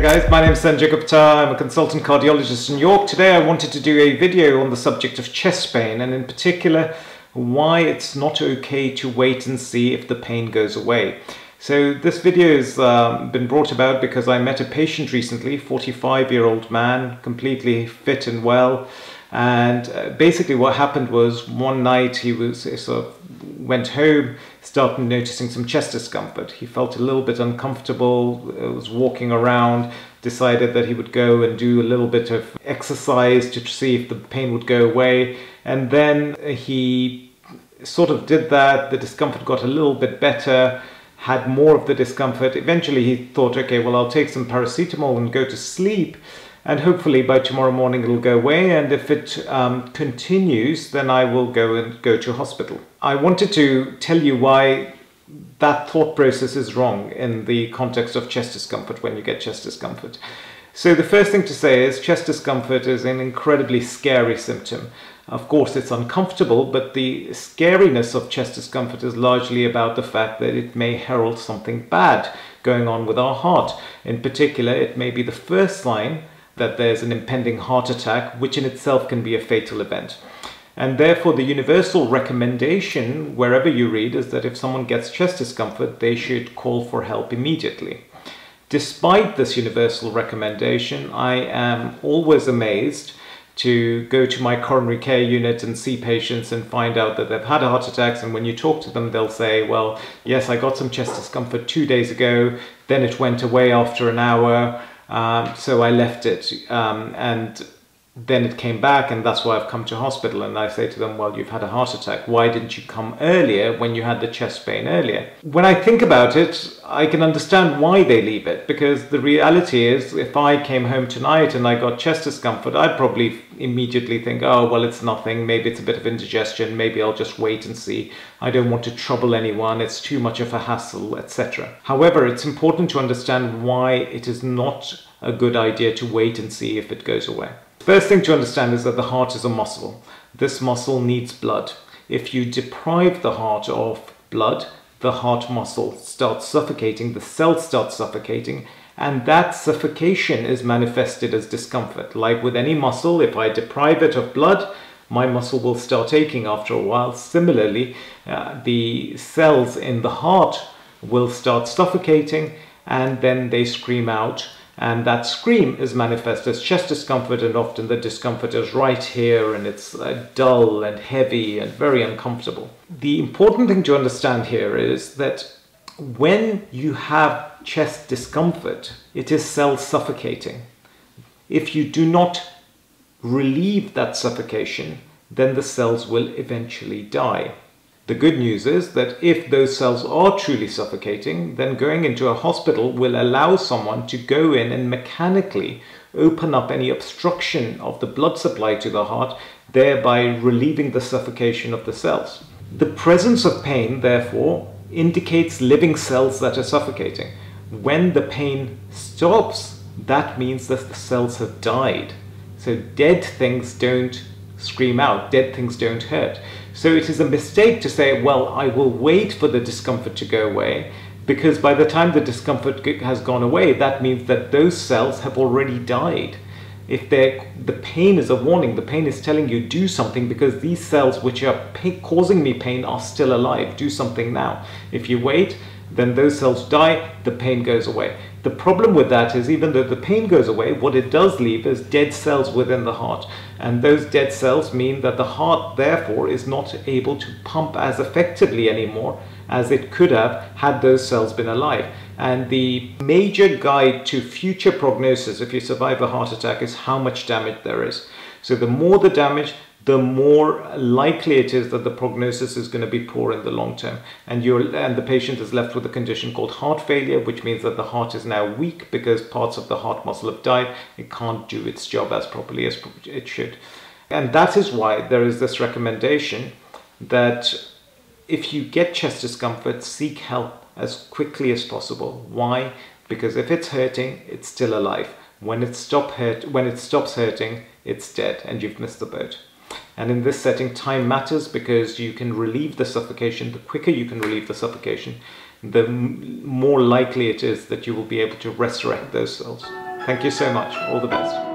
Hi guys, my name is Sanjay Gupta. I'm a consultant cardiologist in York. Today I wanted to do a video on the subject of chest pain and in particular why it's not okay to wait and see if the pain goes away. So this video has um, been brought about because I met a patient recently, 45 year old man, completely fit and well. And uh, basically what happened was one night he was sort of went home, started noticing some chest discomfort. He felt a little bit uncomfortable, uh, was walking around, decided that he would go and do a little bit of exercise to see if the pain would go away. And then he sort of did that, the discomfort got a little bit better, had more of the discomfort. Eventually he thought, okay, well, I'll take some paracetamol and go to sleep and hopefully by tomorrow morning it'll go away and if it um, continues then I will go and go to hospital. I wanted to tell you why that thought process is wrong in the context of chest discomfort when you get chest discomfort. So the first thing to say is chest discomfort is an incredibly scary symptom. Of course, it's uncomfortable, but the scariness of chest discomfort is largely about the fact that it may herald something bad going on with our heart. In particular, it may be the first sign that there's an impending heart attack, which in itself can be a fatal event. And therefore, the universal recommendation, wherever you read, is that if someone gets chest discomfort, they should call for help immediately. Despite this universal recommendation, I am always amazed to go to my coronary care unit and see patients and find out that they've had a heart attacks. And when you talk to them, they'll say, Well, yes, I got some chest discomfort two days ago, then it went away after an hour. Um, so I left it um, and then it came back and that's why I've come to hospital. And I say to them well you've had a heart attack. Why didn't you come earlier when you had the chest pain earlier? When I think about it I can understand why they leave it because the reality is if I came home tonight and I got chest discomfort I'd probably immediately think oh well it's nothing. Maybe it's a bit of indigestion. Maybe I'll just wait and see. I don't want to trouble anyone. It's too much of a hassle etc however it's important to understand why it is not a good idea to wait and see if it goes away First thing to understand is that the heart is a muscle. This muscle needs blood. If you deprive the heart of blood, the heart muscle starts suffocating, the cells start suffocating, and that suffocation is manifested as discomfort. Like with any muscle, if I deprive it of blood, my muscle will start aching after a while. Similarly, uh, the cells in the heart will start suffocating and then they scream out and that scream is manifest as chest discomfort and often the discomfort is right here and it's uh, dull and heavy and very uncomfortable. The important thing to understand here is that when you have chest discomfort, it is self-suffocating. If you do not relieve that suffocation, then the cells will eventually die. The good news is that if those cells are truly suffocating, then going into a hospital will allow someone to go in and mechanically open up any obstruction of the blood supply to the heart, thereby relieving the suffocation of the cells. The presence of pain, therefore, indicates living cells that are suffocating. When the pain stops, that means that the cells have died. So dead things don't scream out, dead things don't hurt. So it is a mistake to say, well, I will wait for the discomfort to go away, because by the time the discomfort has gone away, that means that those cells have already died. If the pain is a warning, the pain is telling you do something because these cells which are causing me pain are still alive. Do something now. If you wait, then those cells die, the pain goes away. The problem with that is even though the pain goes away, what it does leave is dead cells within the heart. And those dead cells mean that the heart therefore is not able to pump as effectively anymore as it could have had those cells been alive. And the major guide to future prognosis if you survive a heart attack is how much damage there is. So the more the damage, the more likely it is that the prognosis is going to be poor in the long term. And, you're, and the patient is left with a condition called heart failure, which means that the heart is now weak because parts of the heart muscle have died. It can't do its job as properly as it should. And that is why there is this recommendation that if you get chest discomfort, seek help as quickly as possible. Why? Because if it's hurting, it's still alive. When it, stop hurt, when it stops hurting, it's dead and you've missed the boat. And in this setting, time matters because you can relieve the suffocation. The quicker you can relieve the suffocation, the more likely it is that you will be able to resurrect those cells. Thank you so much. All the best.